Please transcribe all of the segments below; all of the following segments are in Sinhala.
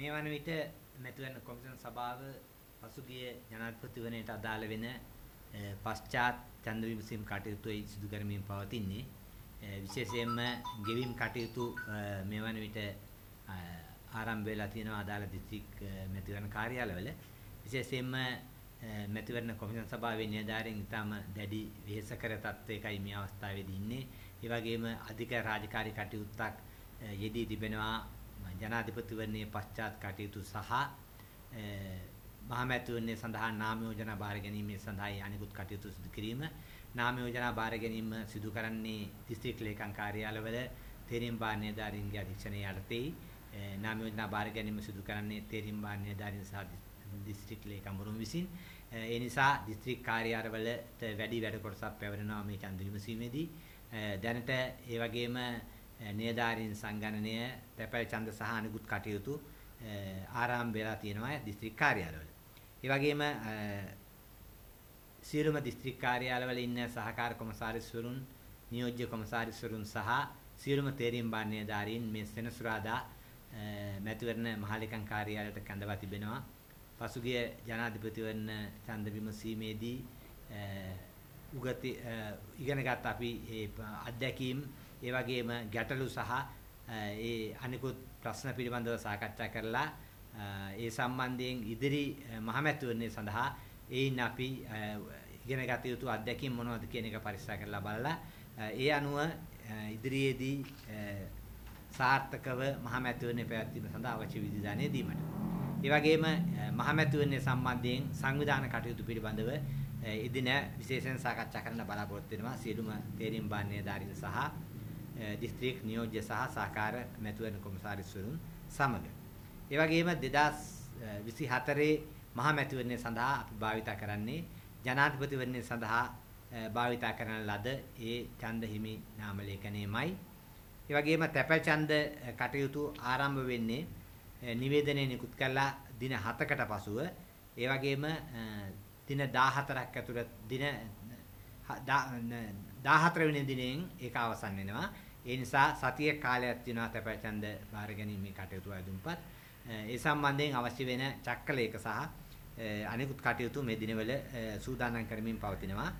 මේ වන විට මැතිවරණ කොමිෂන් සභාව පසුගිය ජනාධිපතිවරණයට අදාළ වෙන පශ්චාත් ඡන්ද විමසීම් කටයුතු සිදු කරමින් පවතින්නේ. විශේෂයෙන්ම ගෙවීම් කටයුතු මේ වන විට ආරම්භ වෙලා තියෙනවා අදාළ දිස්ත්‍රික් මැතිවරණ කාර්යාලවල. විශේෂයෙන්ම මැතිවරණ කොමිෂන් සභාවේ නිලධාරීන් ඉතාම දැඩි වෙහෙසකර තත්ත්වයකයි මේ අවස්ථාවේදී ඉන්නේ. ඒ වගේම අධික රාජකාරී කටයුත්තක් යෙදී තිබෙනවා. ජනාධිපතිවරණයේ පශ්චාත් කටයුතු සහ මහමැතිවරණය සඳහා නාම යෝජනා බාර ගැනීම සඳහා අනිකුත් කටයුතු සිදු කිරීම. නාම යෝජනා බාර ගැනීම සිදු කරන්නේ දිස්ත්‍රික් ලේකම් කාර්යාලවල තේරීම් බාර නිලධාරීන්ගේ අධීක්ෂණය යටතේ. නාම යෝජනා බාර ගැනීම සිදු කරන්නේ තේරීම් බාර නිලධාරීන් සහ දිස්ත්‍රික් ලේකම්වරුන් විසින්. ඒ නිසා දිස්ත්‍රික් කාර්යාලවලට වැඩි වැඩ කොටසක් පැවරෙනවා මේ ඡන්ද විමසීමේදී. දැනට ඒ වගේම නිලධාරීන් සංගණනය තැපැල් ඡන්ද සහ අනිකුත් කටයුතු ආරම්භ වෙලා තියෙනවා දිස්ත්‍රික් කාර්යාලවල. ඒ වගේම සියලුම දිස්ත්‍රික් කාර්යාලවල ඉන්න සහකාර කොමසාරිස්වරුන් නියෝජ්‍ය කොමසාරිස්වරුන් සහ සියලුම තේරීම් බාර නිලධාරීන් මේ සෙනසුරාදා මැතිවරණ මහලේකම් කාර්යාලයට කැඳවා තිබෙනවා. පසුගිය ජනාධිපතිවරණ ඡන්ද විමසීමේදී උගති ඉගෙනගත් අපි ඒ අත්දැකීම් ඒ වගේම ගැටලු සහ ඒ අනිකුත් ප්‍රශ්න පිළිබඳව සාකච්ඡා කරලා ඒ සම්බන්ධයෙන් ඉදිරි මහමැතිවරණය සඳහා ඒයින් අපි ඉගෙනගත යුතු අත්දැකීම් මොනවද කියන එක පරික්ෂා කරලා බලලා ඒ අනුව ඉදිරියේදී සාර්ථකව මහමැතිවරණය පැවැත්වීම සඳහා අවශ්‍ය විධිදානය දීමට. ඒ වගේම මහමැතිවරණය සම්බන්ධයෙන් සංවිධාන කටයුතු පිළිබඳව ඉදින විශේෂයෙන් සාකච්ඡා කරන්න බලාපොරොත්තු වෙනවා. සියලුම තේරීම් බාන්නේ දාරින් සහ දිස්ත්‍රික් නියෝජ්‍ය සහ සහකාර මැතිවරණ කොමසාරිස්වරුන් සමග. ඒ වගේම 2024 මහමැතිවරණය සඳහා අපි භාවිතා කරන්නේ ජනාධිපතිවරණය සඳහා භාවිතා කරන ලද ඒ ඡන්ද හිමි නාම ලේඛනයමයි. ඒ වගේම තැපැල් ඡන්ද කටයුතු ආරම්භ වෙන්නේ නිවේදනය නිකුත් කළා දින 7කට පසුව ඒ වගේම දින 14ක් ඇතුළත දින 14 වෙනි දිනෙන් ඒක අවසන් වෙනවා. ඒ නිසා සතිය කාලයක් තියෙනවා තැපැල් ඡන්ද බාර ගැනීමේ කටයුතු අයදුම්පත්. ඒ සම්බන්ධයෙන් අවශ්‍ය වෙන චක්කලයක සහ අනිකුත් කටයුතු මේ දිනවල සූදානම් කරමින් පවතිනවා.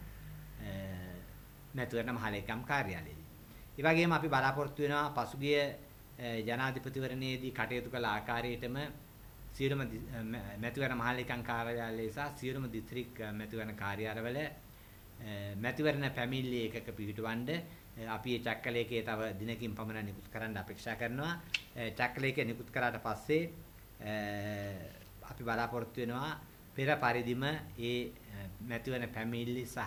මැතිවරණ මහලේකම් කාර්යාලයේදී. ඒ වගේම අපි බලාපොරොත්තු වෙනවා පසුගිය ජනාධිපතිවරණයේදී කටයුතු කළ ආකාරයටම සියලුම මැතිවරණ මහලේකම් කාර්යාලය සහ සියලුම දිස්ත්‍රික් මැතිවරණ කාර්යාලවල මැතිවරණ පැමිණිලි එකක පිහිටවන්න අපි මේ චක්කලේකේ තව දිනකින් පමණ නිකුත් කරන්න අපේක්ෂා කරනවා. චක්කලේකේ නිකුත් කරාට පස්සේ අපි බලාපොරොත්තු වෙනවා පෙර පරිදිම ඒ මැතිවරණ පැමිණිලි සහ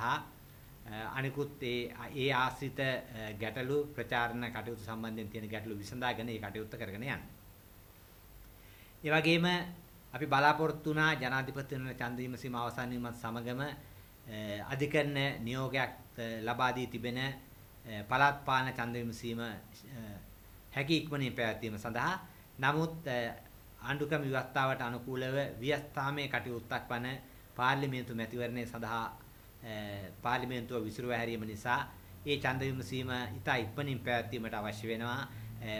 අනිකුත් ඒ ඒ ආශ්‍රිත ගැටලු ප්‍රචාරණ කටයුතු සම්බන්ධයෙන් තියෙන ගැටලු විසඳාගෙන ඒ කටයුත්ත කරගෙන යන්න. ඒ වගේම අපි බලාපොරොත්තු වුණා ජනාධිපතිතුමා ඡන්ද විමසීම අවසන් වීමත් සමගම අධිකරණ නියෝගයක් ලබා දී තිබෙන පළාත් පාලන ඡන්ද විමසීම හැකි ඉක්මනින් පැවැත්වීම සඳහා නමුත් ආණ්ඩුක්‍රම ව්‍යවස්ථාවට අනුකූලව ව්‍යස්ථාමයේ කටයුත්තක් වන පාර්ලිමේන්තු මැතිවරණය සඳහා පාර්ලිමේන්තුව විසිරුවා හැරීම නිසා ඒ ඡන්ද විමසීම ඉතා ඉක්මනින් පැවැත්වීමට අවශ්‍ය වෙනවා.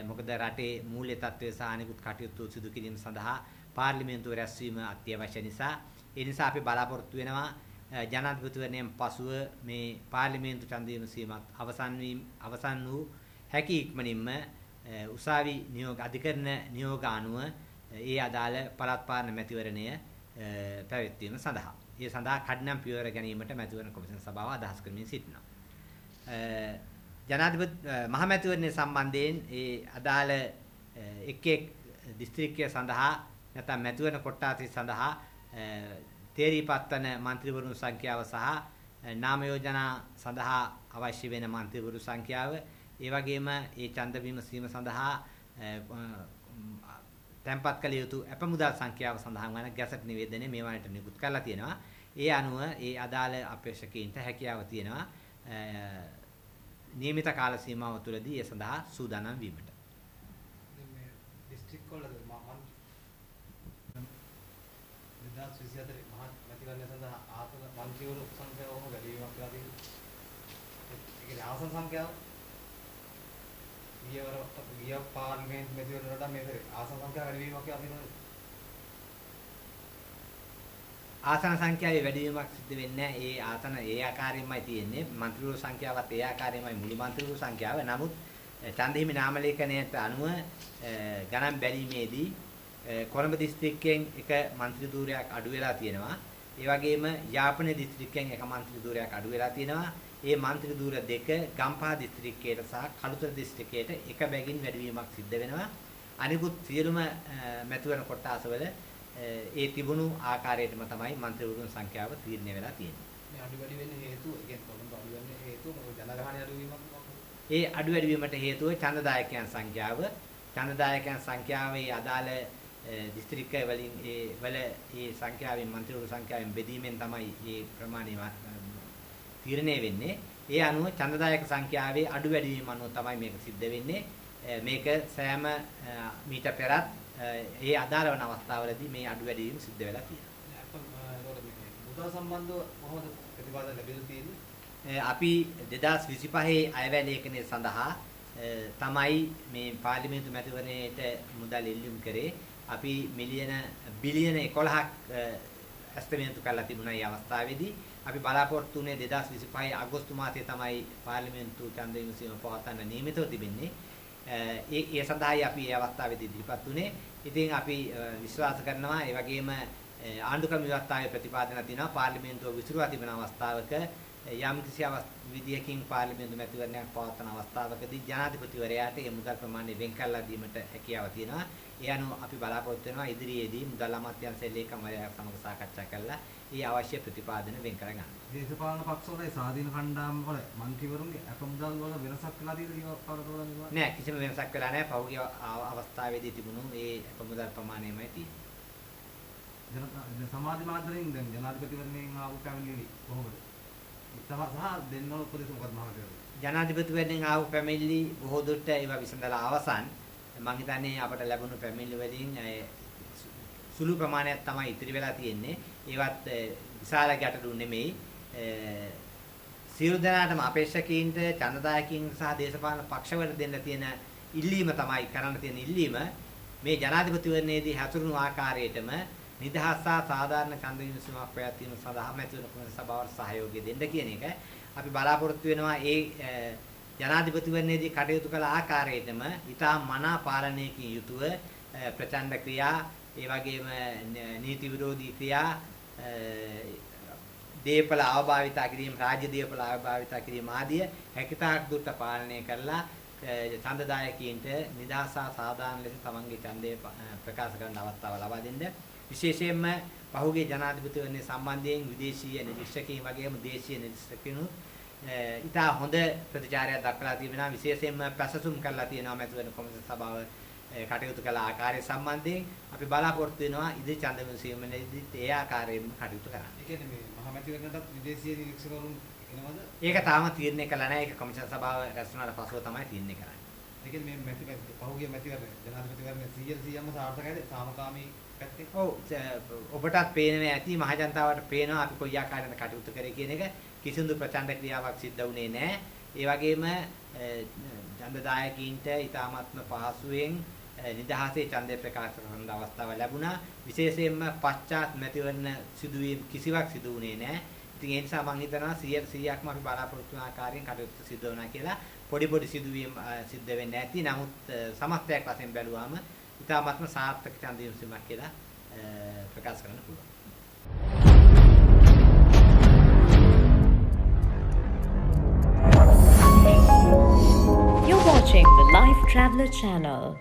මොකද රටේ මූල්‍ය තත්ත්වය සහ අනිකුත් කටයුතු සිදු කිරීම සඳහා පාර්ලිමේන්තුව රැස්වීම අත්‍යවශ්‍ය නිසා ඒ නිසා අපි බලාපොරොත්තු වෙනවා ජනාධිපතිවරණයෙන් පසුව මේ පාර්ලිමේන්තු ඡන්ද විමසීමත් අවසන් වීම අවසන් වූ හැකි ඉක්මනින්ම උසාවි නියෝග අධිකරණ නියෝග අනුව ඒ අදාළ පළාත් පාලන මැතිවරණය පැවැත්වීම සඳහා ඒ සඳහා කඩිනම් පියවර ගැනීමට මැතිවරණ කොමිෂන් සභාව අදහස් කරමින් සිටිනවා. ජනාධිපති මහමැතිවරණය සම්බන්ධයෙන් ඒ අදාළ එක් එක් දිස්ත්‍රික්කය සඳහා නැත්නම් මැතිවරණ කොට්ටාසි සඳහා තේරීපත්තන മന്ത്രിවරුන් සංඛ්‍යාව සහ නාම යෝජනා සඳහා අවශ්‍ය වෙන മന്ത്രിවරු සංඛ්‍යාව ඒ වගේම ඒ ඡන්ද බීම සීම සඳහා තැන්පත් කළ යුතු අපමුදල් සංඛ්‍යාව සඳහන් වන ගැසට් නිවේදනය මේ වනට නිකුත් කරලා තියෙනවා. ඒ අනුව ඒ අදාළ අපේක්ෂකීන්ට හැකියාව තියෙනවා නියමිත කාල සීමාව තුළදී ඒ සඳහා සූදානම් වීමට. මේ ඩිස්ත්‍රික්ක වල මම 2024 ඉලන්නේ සඳහා ආසන මන්ත්‍රීවරු සංඛ්‍යාව ඔහොම ගැලවීමක් කරලා තියෙනවා. ඒ කියන්නේ ආසන සංඛ්‍යාව ගියවර ගිය පාර්ලිමේන්තු මැතිවරණ වලට මේ ආසන සංඛ්‍යාව වැඩිවීමක් කියලා තියෙනවා. ආසන සංඛ්‍යාවේ වැඩිවීමක් සිද්ධ වෙන්නේ ඒ ආසන ඒ ආකාරයෙන්මයි තියෙන්නේ. මන්ත්‍රීවරු සංඛ්‍යාවත් ඒ ආකාරයෙන්මයි මුළු මන්ත්‍රීවරු සංඛ්‍යාව. නමුත් ඡන්දහිමි නාමලේඛනයට අනුව ගණන් බැලීමේදී කොළඹ දිස්ත්‍රික්කයෙන් එක മന്ത്രി ධූරයක් අඩු වෙලා තියෙනවා. ඒ වගේම යාපනයේ දිස්ත්‍රික්කයෙන් එක මන්ත්‍රී ධූරයක් අඩු වෙලා තියෙනවා. ඒ මන්ත්‍රී ධූර දෙක ගම්පහ දිස්ත්‍රික්කයට සහ කළුතර දිස්ත්‍රික්කයට එක බැගින් වැඩිවීමක් සිද්ධ වෙනවා. අනිකුත් සියලුම මැතිවරණ කොටසවල ඒ තිබුණු ආකාරයටම තමයි මන්ත්‍රීවරුන් සංඛ්‍යාව තීරණය වෙලා තියෙන්නේ. මේ අඩු වැඩි වෙන්න හේතුව, ඒ කියන්නේ කොළඹ අඩු වෙන්න හේතුව මොකද ජනගහණය අඩු වීමක් ඒ අඩු වැඩි වීමට හේතුව ඡන්දදායකයන් සංඛ්‍යාව ඡන්දදායකයන් සංඛ්‍යාවේ අදාළ දිස්ත්‍රික්කය වලින් ඒ වල ඒ සංඛ්‍යාවෙන් മന്ത്രിවරු සංඛ්‍යාවෙන් බෙදීමෙන් තමයි මේ ප්‍රමාණය තීරණය වෙන්නේ. ඒ අනුව ඡන්දදායක සංඛ්‍යාවේ අඩු වැඩි වීම අනුව තමයි මේක සිද්ධ වෙන්නේ. මේක සෑම මීට පෙරත් ඒ අදාළ වන අවස්ථාවලදී මේ අඩු වැඩි වීම සිද්ධ වෙලා තියෙනවා. අපි 2025 අයවැය ලේඛනය සඳහා තමයි මේ පාර්ලිමේන්තු මැතිවරණයට මුදල් ඉල්ලුම් කරේ. අපි මිලියන බිලියන 11ක් ඇස්තමේන්තු කරලා තිබුණා මේ අවස්ථාවේදී. අපි බලාපොරොත්තු වුණේ 2025 අගෝස්තු මාසයේ තමයි පාර්ලිමේන්තු ඡන්ද විමසීම පවත්වන්න නියමිතව තිබෙන්නේ. ඒ ඒ සඳහායි අපි මේ අවස්ථාවේදී ඉදිරිපත් වුණේ. ඉතින් අපි විශ්වාස කරනවා ඒ වගේම ආණ්ඩුක්‍රම ව්‍යවස්ථාවේ ප්‍රතිපාදන තියෙනවා පාර්ලිමේන්තුව විසිරුවා තිබෙන අවස්ථාවක යම් කිසි විදියකින් පාර්ලිමේන්තු මැතිවරණයක් පවත්වන අවස්ථාවකදී ජනාධිපතිවරයාට ඒ මුදල් ප්‍රමාණය වෙන් කරලා දීමට හැකියාව තියෙනවා. ඒ අනුව අපි බලාපොරොත්තු වෙනවා ඉදිරියේදී මුදල් අමාත්‍යාංශයේ ලේකම්වරයා සමග සාකච්ඡා කරලා ඒ අවශ්‍ය ප්‍රතිපාදන වෙන් කර ගන්න. දේශපාලන පක්ෂවල සාධීන කණ්ඩායම් වල മന്ത്രിවරුන්ගේ අපමුදල් වල වෙනසක් වෙලා තියෙනවා කියලා නෑ කිසිම වෙනසක් වෙලා නෑ. පහුගිය අවස්ථාවේදී තිබුණු ඒ අපමුදල් ප්‍රමාණයමයි තියෙන්නේ. ජන සමාජ මාධ්‍යයෙන් දැන් ජනාධිපතිවරණයෙන් ආපු පැමිණිලි කොහොමද? සහ දෙන්නවල උපදෙස් මොකක්ද මහත්තයා? ජනාධිපතිවරණයෙන් ආපු පැමිණිලි බොහෝ දුරට ඒවා විසඳලා අවසන්. මම හිතන්නේ අපට ලැබුණු පැමිණිලි වලින් සුළු ප්‍රමාණයක් තමයි ඉතිරි වෙලා තියෙන්නේ. ඒවත් විශාල ගැටලු නෙමෙයි. සියලු දෙනාටම අපේක්ෂකීන්ට ඡන්දදායකින් සහ දේශපාලන පක්ෂවල දෙන්න තියෙන ඉල්ලීම තමයි කරන්න තියෙන ඉල්ලීම මේ ජනාධිපතිවරණයේදී හැසිරුණු ආකාරයටම නිදහස් සහ සාධාරණ ඡන්ද විමසීමක් පැවැත්වීම සඳහා මැතිවරණ කොමිසම සභාවට සහයෝගය දෙන්න කියන එක. අපි බලාපොරොත්තු වෙනවා ඒ ජනාධිපතිවරණයේදී කටයුතු කළ ආකාරයටම ඊටා මනා පාලනයකින් යුතුව ප්‍රචණ්ඩ ක්‍රියා ඒ වගේම නීති විරෝධී ක්‍රියා දීපල අවභාවිතා කිරීම රාජ්‍ය දීපල අවභාවිතා කිරීම ආදිය හැකිතාක් දුරට පාලනය කරලා ඡන්දදායකයින්ට නිදහස සාධාරණ ලෙස තමන්ගේ ඡන්දය ප්‍රකාශ කරන්න අවස්ථාව ලබා දෙන්න. විශේෂයෙන්ම පහුගිය ජනාධිපතිවරණය සම්බන්ධයෙන් විදේශීය නිරීක්ෂකයින් වගේම දේශීය නිරීක්ෂකයිනුත් ඉතා හොඳ ප්‍රතිචාරයක් දක්වලා තිබෙනවා විශේෂයෙන්ම ප්‍රසසුම් කරලා තියෙනවා මැතිවරණ කොමිසම සභාව කටයුතු කළ ආකාරය සම්බන්ධයෙන් අපි බලාපොරොත්තු වෙනවා ඉදිරි ඡන්ද විමසීමේදී ඒ ආකාරයෙන්ම කටයුතු කරන්න. ඒ කියන්නේ මේ මහමැතිවරණයටත් විදේශීය නිරීක්ෂකවරුන් එනවද? ඒක තාම තීරණය කළා නැහැ. ඒක කොමිෂන් සභාව රැස් වුණාට පසුව තමයි තීරණය කරන්නේ. ඒ කියන්නේ මේ මැති පහුගිය මැතිවරණ ජනාධිපතිවරණ 100 100ම සාර්ථකයිද? සාමකාමී පැත්තේ? ඔව් ඔබටත් පේනවා ඇති මහජනතාවට පේනවා අපි කොයි ආකාරයෙන් කටයුතු කරේ කියන එක කිසිදු ප්‍රචණ්ඩ ක්‍රියාවක් සිද්ධ වුණේ නැහැ. ඒ වගේම ඡන්දදායකයින්ට ඊ타මත්ම පහසුවෙන් නිදහසේ ඡන්දය ප්‍රකාශ කරන අවස්ථාව ලැබුණා. විශේෂයෙන්ම පශ්චාත් මැතිවරණ සිදුවීම් කිසිවක් සිදු වුණේ නැහැ. ඉතින් ඒ නිසා මම හිතනවා 100%ක්ම අපි බලාපොරොත්තු වන ආකාරයෙන් කටයුතු සිදු වුණා කියලා. පොඩි පොඩි සිදුවීම් සිද්ධ වෙන්නේ නැති. නමුත් සමස්තයක් වශයෙන් බැලුවාම ඉතාමත්ම සාර්ථක ඡන්ද විමසීමක් කියලා ප්‍රකාශ කරන්න පුළුවන්. You're watching the Life Traveler channel.